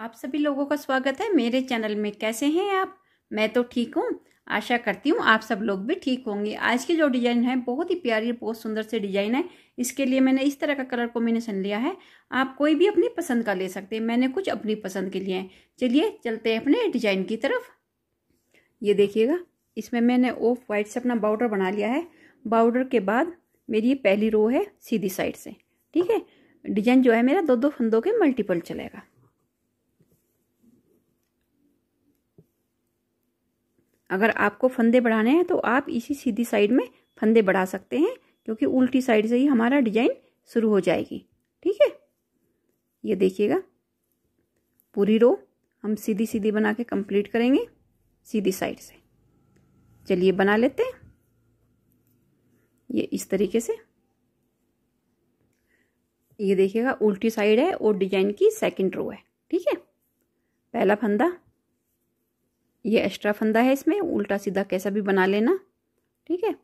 आप सभी लोगों का स्वागत है मेरे चैनल में। कैसे हैं आप? मैं तो ठीक हूँ। आशा करती हूँ आप सब लोग भी ठीक होंगे। आज की जो डिज़ाइन है, बहुत ही प्यारी बहुत सुंदर से डिज़ाइन है। इसके लिए मैंने इस तरह का कलर कॉम्बिनेशन लिया है। आप कोई भी अपनी पसंद का ले सकते हैं। मैंने कुछ अपनी पसंद के लिए चलिए, चलते हैं अपने डिज़ाइन की तरफ़। ये देखिएगा, इसमें मैंने ऑफ़ वाइट से अपना बाउडर बना लिया है। बाउडर के बाद मेरी ये पहली रो है सीधी साइड से। ठीक है? डिज़ाइन जो है मेरा दो दो फंदों के मल्टीपल चलेगा। अगर आपको फंदे बढ़ाने हैं तो आप इसी सीधी साइड में फंदे बढ़ा सकते हैं, क्योंकि उल्टी साइड से ही हमारा डिज़ाइन शुरू हो जाएगी। ठीक है? ये देखिएगा। पूरी रो हम सीधी सीधी बना के कंप्लीट करेंगे, सीधी साइड से। चलिए बना लेते हैं। ये इस तरीके से। ये देखिएगा, उल्टी साइड है और डिज़ाइन की सेकंड रो है। ठीक है? पहला फंदा ये एक्स्ट्रा फंदा है इसमें, उल्टा सीधा कैसा भी बना लेना, ठीक है?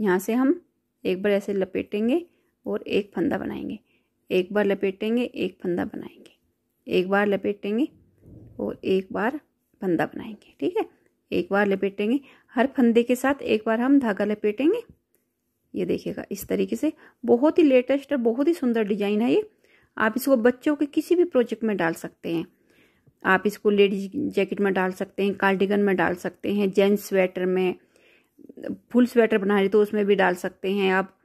यहाँ से हम एक बार ऐसे लपेटेंगे और एक फंदा बनाएँगे। एक बार लपेटेंगे, एक फंदा बनाएँगे। एक बार लपेटेंगे और एक बार फंदा बनाएँगे, ठीक है? एक बार लपेटेंगे, हर फंदे के साथ एक बार हम धागा लपेटेंगे। ये देखिएगा, इस तरीके से बहुत ही लेटेस्ट और बहुत ही सुंदर डिज़ाइन है ये। आप इसको बच्चों के किसी भी प्रोजेक्ट में डाल सकते हैं। आप इसको लेडीज़ जैकेट में डाल सकते हैं, कार्डिगन में डाल सकते हैं, जेंट्स स्वेटर में, फुल स्वेटर बना रही तो उसमें भी डाल सकते हैं आप।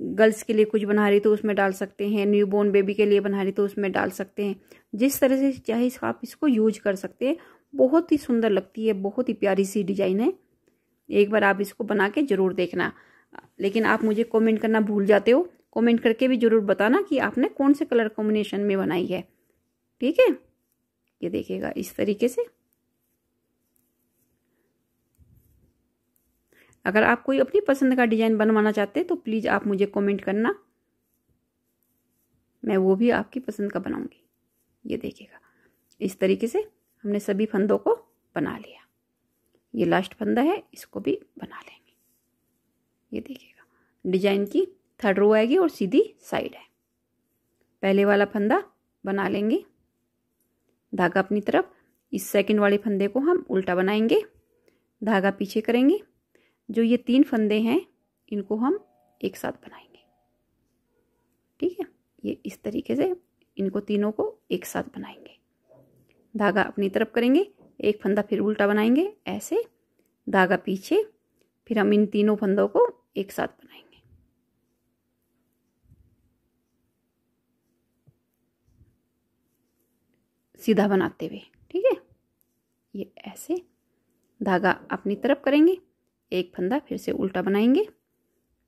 गर्ल्स के लिए कुछ बना रही तो उसमें डाल सकते हैं न्यू बोर्न बेबी के लिए बना रही तो उसमें डाल सकते हैं। जिस तरह से चाहे आप इसको यूज़ कर सकते हैं, बहुत ही सुंदर लगती है, बहुत ही प्यारी सी डिज़ाइन है। एक बार आप इसको बना के ज़रूर देखना। लेकिन आप मुझे कमेंट करना भूल जाते हो। कमेंट करके भी ज़रूर बताना कि आपने कौन से कलर कॉम्बिनेशन में बनाई है। ठीक है? ये देखिएगा इस तरीके से। अगर आप कोई अपनी पसंद का डिज़ाइन बनवाना चाहते हैं तो प्लीज़ आप मुझे कमेंट करना। मैं वो भी आपकी पसंद का बनाऊँगी। ये देखिएगा। इस तरीके से हमने सभी फंदों को बना लिया। ये लास्ट फंदा है, इसको भी बना लेंगे। ये देखिएगा। डिज़ाइन की थर्ड रो आएगी और सीधी साइड है। पहले वाला फंदा बना लेंगे। धागा अपनी तरफ़। इस सेकंड वाले फंदे को हम उल्टा बनाएँगे, धागा पीछे करेंगे। जो ये तीन फंदे हैं, इनको हम एक साथ बनाएँगे। ठीक है? ये इस तरीके से इनको तीनों को एक साथ बनाएँगे। धागा अपनी तरफ़ करेंगे, एक फंदा फिर उल्टा बनाएँगे, ऐसे। धागा पीछे, फिर हम इन तीनों फंदों को एक साथ बनाएँगे। सीधा बनाते हुए, ठीक है? ये ऐसे धागा अपनी तरफ़ करेंगे, एक फंदा फिर से उल्टा बनाएँगे,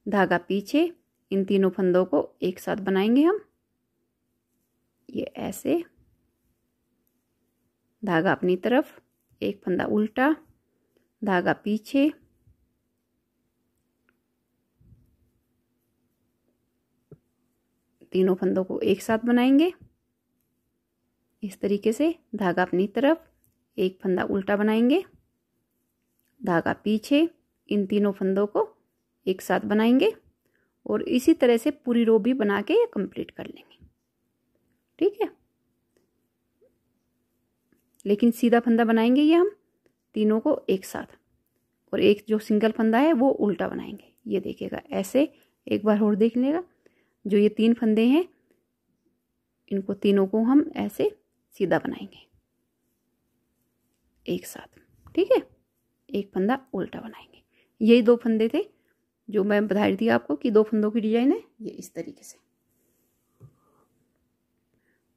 धागा पीछे, इन तीनों फंदों को एक साथ बनाएँगे हम। ये ऐसे धागा अपनी तरफ़, एक फंदा उल्टा, धागा पीछे, तीनों फंदों को एक साथ बनाएँगे। इस तरीके से धागा अपनी तरफ़, एक फंदा उल्टा बनाएँगे। धागा पीछे इन तीनों फंदों को एक साथ बनाएँगे और इसी तरह से पूरी रो भी बना के कंप्लीट कर लेंगे। ठीक है? लेकिन सीधा फंदा बनाएँगे ये हम तीनों को एक साथ और एक जो सिंगल फंदा है वो उल्टा बनाएँगे। ये देखिएगा, ऐसे एक बार और देख लेगा। जो ये तीन फंदे हैं, इनको तीनों को हम ऐसे सीधा बनाएँगे। एक साथ, ठीक है? एक फंदा उल्टा बनाएँगे। यही दो फंदे थे जो मैं बता रही थी आपको कि दो फंदों की डिज़ाइन है, ये इस तरीके से।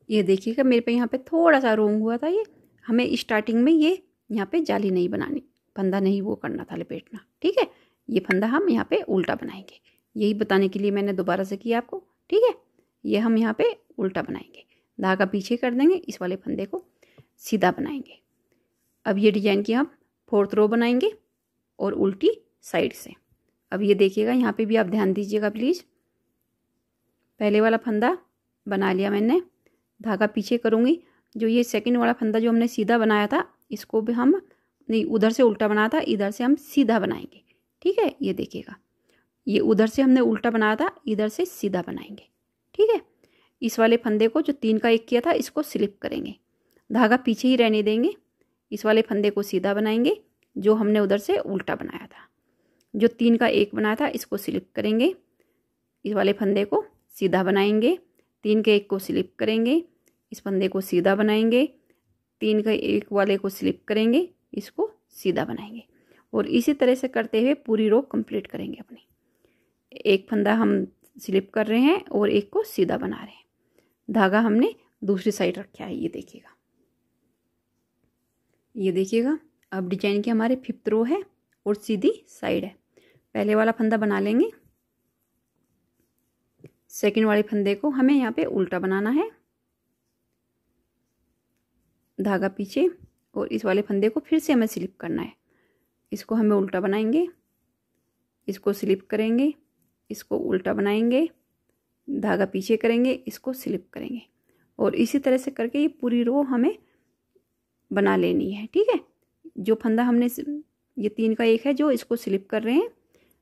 ये देखिएगा, मेरे पे यहाँ पे थोड़ा सा रोंग हुआ था ये। हमें स्टार्टिंग में ये यहाँ पे जाली नहीं बनानी, फंदा नहीं वो करना था लपेटना, ठीक है? ये फंदा हम यहाँ पे उल्टा बनाएँगे। यही बताने के लिए मैंने दोबारा से किया आपको, ठीक है? ये हम यहाँ पे उल्टा बनाएँगे। धागा पीछे कर देंगे, इस वाले फंदे को सीधा बनाएँगे। अब ये डिज़ाइन की हम फोर्थ रो बनाएँगे और उल्टी साइड से। अब ये देखिएगा, यहाँ पे भी आप ध्यान दीजिएगा प्लीज़ पहले वाला फंदा बना लिया मैंने, धागा पीछे करूँगी। जो ये सेकंड वाला फंदा जो हमने सीधा बनाया था, इसको भी हम, नहीं, उधर से उल्टा बनाया था, इधर से हम सीधा बनाएँगे। ठीक है, ये देखिएगा। ये उधर से हमने उल्टा बनाया था, इधर से सीधा बनाएँगे। ठीक है? इस वाले फंदे को, जो तीन का एक किया था, इसको स्लिप करेंगे। धागा पीछे ही रहने देंगे। इस वाले फंदे को सीधा बनाएँगे, जो हमने उधर से उल्टा बनाया था। जो तीन का एक बनाया था, इसको स्लिप करेंगे। इस वाले फंदे को सीधा बनाएँगे। तीन के एक को स्लिप करेंगे। इस फंदे को सीधा बनाएँगे। तीन का एक वाले को स्लिप करेंगे। इसको सीधा बनाएँगे। और इसी तरह से करते हुए पूरी रो कंप्लीट करेंगे अपनी। एक फंदा हम स्लिप कर रहे हैं और एक को सीधा बना रहे हैं। धागा हमने दूसरी साइड रखा है ये देखिएगा। ये देखिएगा, अब डिज़ाइन की हमारे फिफ्थ रो है और सीधी साइड है। पहले वाला फंदा बना लेंगे। सेकंड वाले फंदे को हमें यहाँ पे उल्टा बनाना है। धागा पीछे और इस वाले फंदे को फिर से हमें स्लिप करना है। इसको हमें उल्टा बनाएँगे। इसको स्लिप करेंगे। इसको उल्टा बनाएँगे। धागा पीछे करेंगे, इसको स्लिप करेंगे। और इसी तरह से करके ये पूरी रो हमें बना लेनी है, ठीक है? जो फंदा हमने ये तीन का एक है जो इसको स्लिप कर रहे हैं,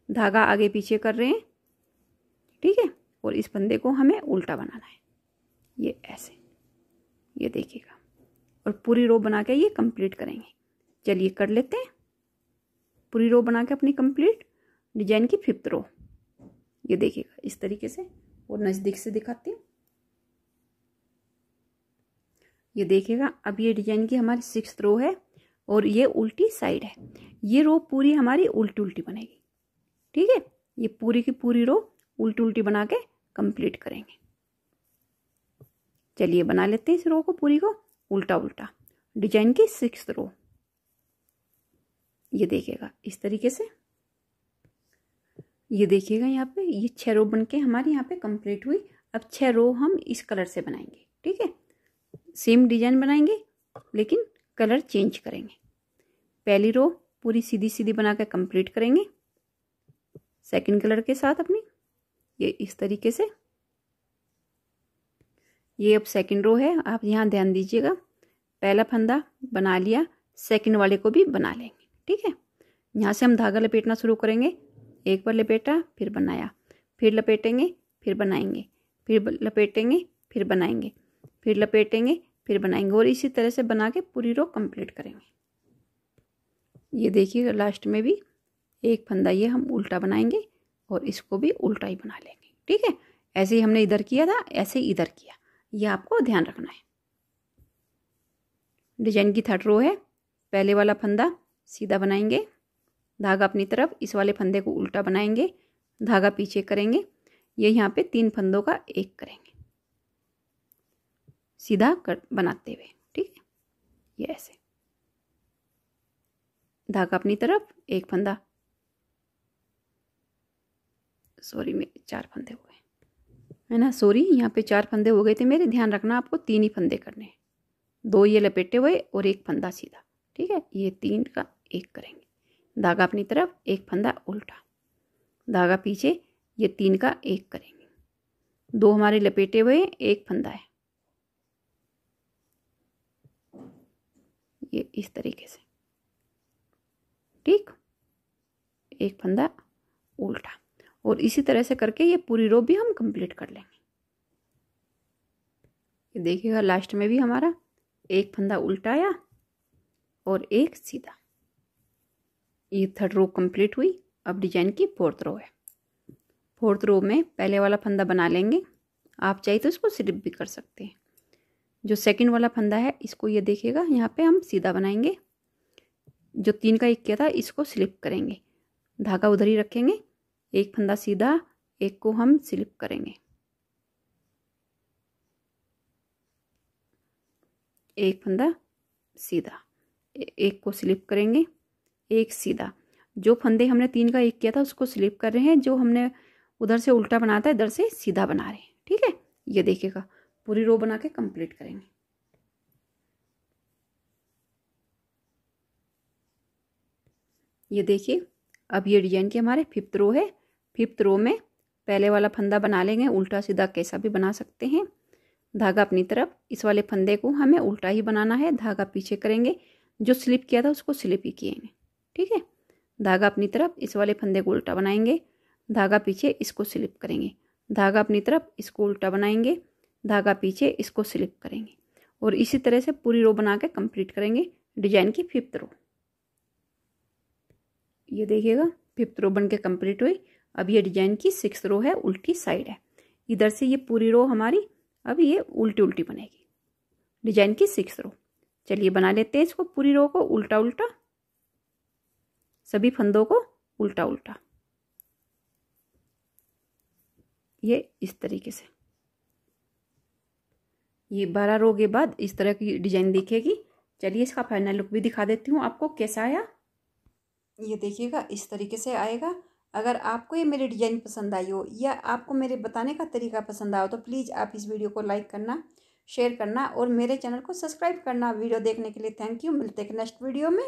धागा आगे पीछे कर रहे हैं, ठीक है? और इस फंदे को हमें उल्टा बनाना है। ये ऐसे, ये देखिएगा। और पूरी रो बना के ये कंप्लीट करेंगे। चलिए कर लेते हैं। पूरी रो बना के अपनी कंप्लीट। डिज़ाइन की फिफ्थ रो। ये देखिएगा, इस तरीके से और नज़दीक से दिखाती हूँ। ये देखिएगा, अब ये डिज़ाइन की हमारी सिक्स रो है और ये उल्टी साइड है। ये रो पूरी हमारी उल्टी उल्टी बनेगी। ठीक है? ये पूरी की पूरी रो उल्टी उल्टी बना के कंप्लीट करेंगे। चलिए बना लेते हैं इस रो को, पूरी को उल्टा उल्टा डिज़ाइन की सिक्स रो ये देखिएगा, इस तरीके से। ये देखिएगा यहाँ पे, ये छह रो बन के हमारी यहाँ पे कंप्लीट हुई। अब छह रो हम इस कलर से बनाएँगे, ठीक है? सेम डिज़ाइन बनाएँगे, लेकिन कलर चेंज करेंगे। पहली रो पूरी सीधी सीधी बना कर कंप्लीट करेंगे सेकंड कलर के साथ अपनी, ये इस तरीके से। ये अब सेकंड रो है, आप यहाँ ध्यान दीजिएगा, पहला फंदा बना लिया सेकंड वाले को भी बना लेंगे, ठीक है? यहाँ से हम धागा लपेटना शुरू करेंगे एक बार लपेटा, फिर बनाया। फिर लपेटेंगे, फिर बनाएँगे। फिर लपेटेंगे, फिर बनाएँगे। फिर लपेटेंगे, फिर बनाएँगे और इसी तरह से बना के पूरी रो कंप्लीट करेंगे। ये देखिए लास्ट में भी एक फंदा ये हम उल्टा बनाएँगे और इसको भी उल्टा ही बना लेंगे। ठीक है? ऐसे ही हमने इधर किया था, ऐसे ही इधर किया। ये आपको ध्यान रखना है। डिज़ाइन की थर्ड रो है। पहले वाला फंदा सीधा बनाएँगे। धागा अपनी तरफ़, इस वाले फंदे को उल्टा बनाएँगे, धागा पीछे करेंगे, ये यहाँ पे तीन फंदों का एक करेंगे। सीधा कर, बनाते हुए, ठीक है? ये ऐसे। धागा अपनी तरफ़, एक फंदा। सॉरी मेरे चार फंदे हो। गए है ना? सॉरी यहाँ पे चार फंदे हो गए थे मेरे। ध्यान रखना, आपको तीन ही फंदे करने हैं। दो ये लपेटे हुए और एक फंदा सीधा, ठीक है? ये तीन का एक करेंगे। धागा अपनी तरफ़, एक फंदा उल्टा। धागा पीछे, ये तीन का एक करेंगे। दो हमारे लपेटे हुए एक फंदा है। ये इस तरीके से। ठीक? एक फंदा उल्टा। और इसी तरह से करके ये पूरी रो भी हम कंप्लीट कर लेंगे। ये देखिएगा लास्ट में भी हमारा एक फंदा उल्टा आया और एक सीधा। ये थर्ड रो कंप्लीट हुई, अब डिज़ाइन की फोर्थ रो है। फोर्थ रो में पहले वाला फंदा बना लेंगे। आप चाहिए तो इसको स्लिप भी कर सकते हैं। जो सेकंड वाला फंदा है, इसको ये देखिएगा, यहाँ पे हम सीधा बनाएँगे। जो तीन का एक किया था, इसको स्लिप करेंगे। धागा उधर ही रखेंगे। एक फंदा सीधा, एक को हम स्लिप करेंगे। एक फंदा सीधा एक को स्लिप करेंगे। एक सीधा। जो फंदे हमने तीन का एक किया था, उसको स्लिप कर रहे हैं, जो हमने उधर से उल्टा बनाता है इधर से सीधा बना रहे हैं। ठीक है? ये देखिएगा। पूरी रो बना के कंप्लीट करेंगे। ये देखिए, अब ये डिज़ाइन की हमारे फिफ्थ रो है। फिफ्थ रो में पहले वाला फंदा बना लेंगे, उल्टा सीधा कैसा भी बना सकते हैं। धागा अपनी तरफ़, इस वाले फंदे को हमें उल्टा ही बनाना है, धागा पीछे करेंगे। जो स्लिप किया था, उसको स्लिप ही किएँगे ठीक है? धागा अपनी तरफ़ इस वाले फंदे को उल्टा बनाएँगे। धागा पीछे इसको स्लिप करेंगे। धागा अपनी तरफ़ इसको उल्टा बनाएँगे। धागा पीछे इसको स्लिप करेंगे। और इसी तरह से पूरी रो बना के कंप्लीट करेंगे डिज़ाइन की फिफ्थ रो ये देखिएगा फिफ्थ रो बन के कंप्लीट हुई। अब ये डिज़ाइन की सिक्स रो है, उल्टी साइड है। इधर से ये पूरी रो हमारी, अब ये उल्टी उल्टी बनेगी। डिज़ाइन की सिक्स रो चलिए बना लेते हैं इसको पूरी रो को उल्टा उल्टा सभी फंदों को उल्टा उल्टा ये इस तरीके से। ये बारह रो के बाद इस तरह की डिज़ाइन दिखेगी। चलिए इसका फाइनल लुक भी दिखा देती हूँ आपको, कैसा आया। ये देखिएगा, इस तरीके से आएगा। अगर आपको ये मेरी डिज़ाइन पसंद आई हो या आपको मेरे बताने का तरीका पसंद आया हो तो प्लीज़ आप इस वीडियो को लाइक करना, शेयर करना और मेरे चैनल को सब्सक्राइब करना। वीडियो देखने के लिए थैंक यू। मिलते हैं नेक्स्ट वीडियो में।